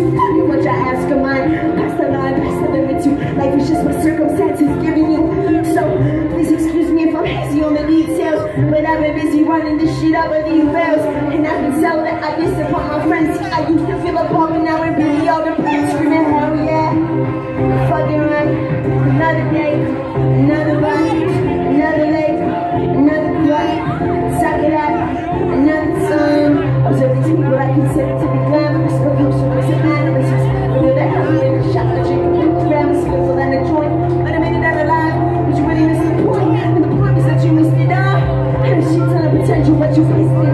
you. You what you're asking mine. Pastor, the line, past the limit. you. Life is just what circumstances giving you. So please excuse me if I'm hazy on the details. But I've been busy running this shit up with these fails. And I've been that I disappoint my friends. I used to feel a bomb and now I'm busy all the press screaming, hell yeah. Fucking right, another day. Justiça.